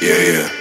Yeah, yeah.